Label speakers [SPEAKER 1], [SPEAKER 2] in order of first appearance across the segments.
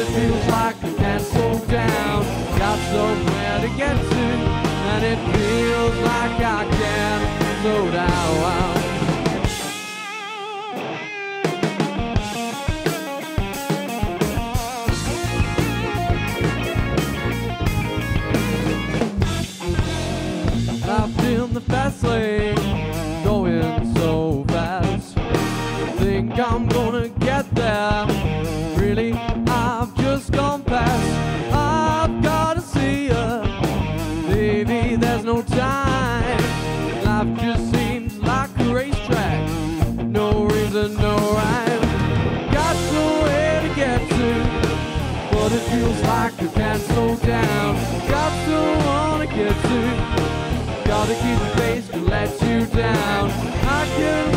[SPEAKER 1] it feels like I can't slow down. Got somewhere to get to, and it feels like I can't slow down. I've in the fast lane, going so fast. Think I'm gonna get there. Really, baby. There's no time. Life just seems like a racetrack. No reason, no rhyme. Got somewhere to get to, but it feels like I can't slow down. Got someone to get to. Gotta keep the pace to let you down. I can't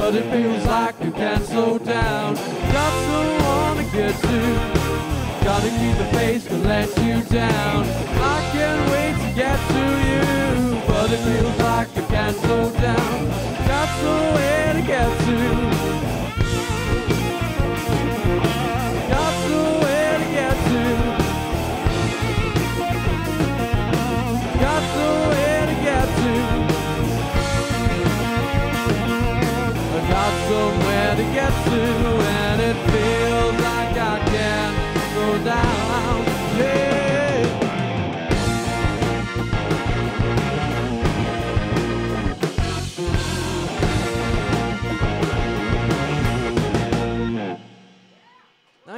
[SPEAKER 1] but it feels like you can't slow down. Got someone to get to, gotta keep the pace to let you down. I can't wait to get to you, but it feels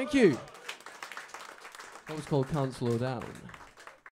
[SPEAKER 1] Thank you. That was called Slow Down.